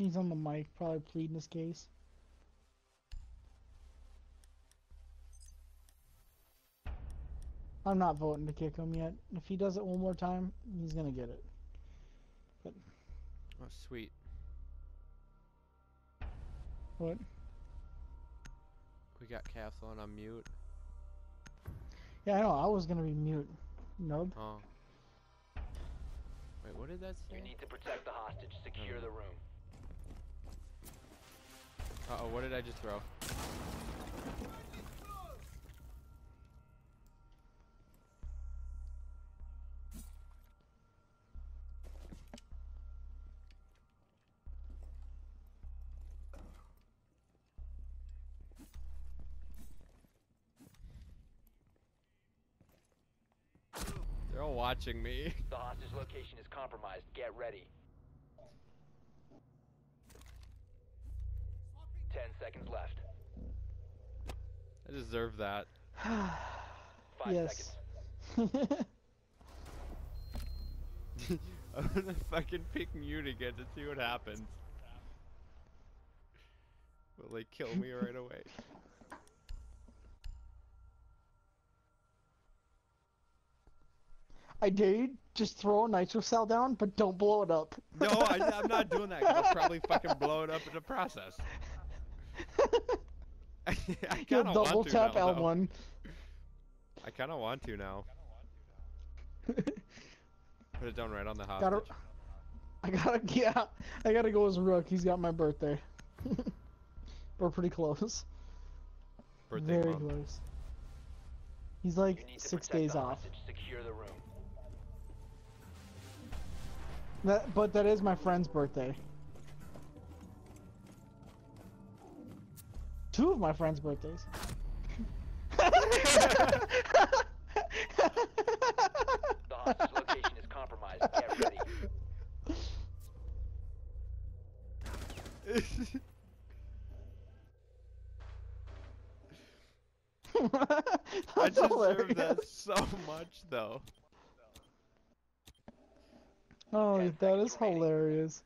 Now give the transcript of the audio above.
He's on the mic, probably pleading his case. I'm not voting to kick him yet. If he does it one more time, he's gonna get it. Oh, sweet. What? We got Cathlon on mute. Yeah, I know. I was gonna be mute. Nub. Oh. Wait, what did that say? You need to protect the hostage. Uh oh, what did I just throw? They're all watching me. The hostage location is compromised. Get ready. I deserve that. Five yes. seconds. I'm gonna fucking pick mute again to see what happens. Will they kill me right away? I dare you just throw a nitro cell down, but don't blow it up. No, I, I'm not doing that. 'cause I'll probably fucking blow it up in the process. I kind of double want tap now. L1. I kind of want to now. Put it down right on the Gotta. I gotta, yeah, I gotta go as Rook. He's got my birthday. We're pretty close. Birthday Very month. close. He's like six days off. Secure the room. That, but that is my friend's birthday. Two of my friends' birthdays. The hostage location is compromised. Get ready. I That's deserve that so much, though. Oh, that is hilarious.